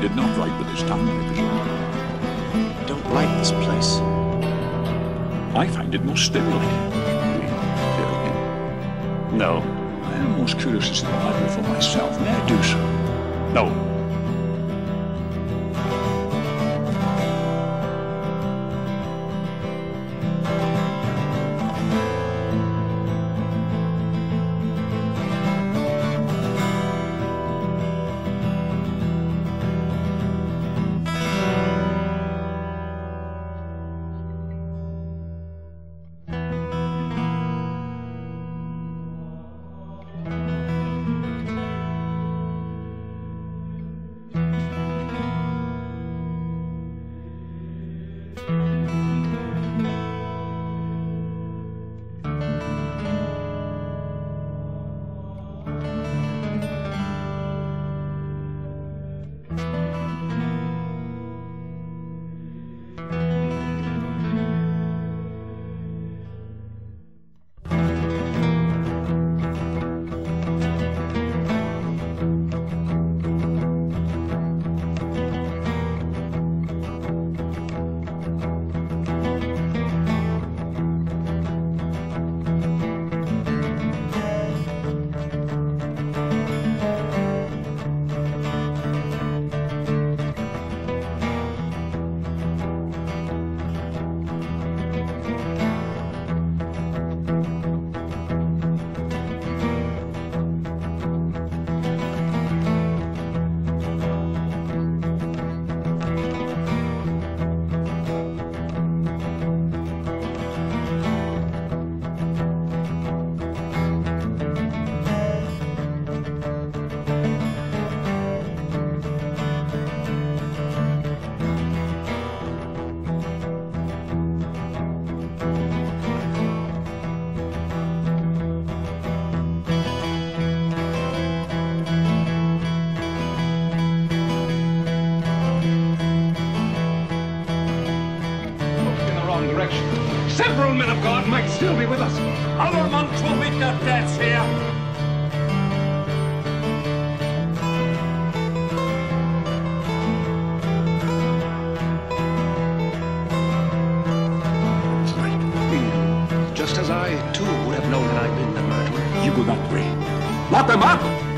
did not write with his tongue, I presume. Don't like this place. I find it most stimulating. No. I am most curious to see the matter for myself. May I do so? No. Several men of God might still be with us. Our monks will meet uh, their deaths here. Just as I, too, would have known had I been the murderer. You go that way. Lock them up!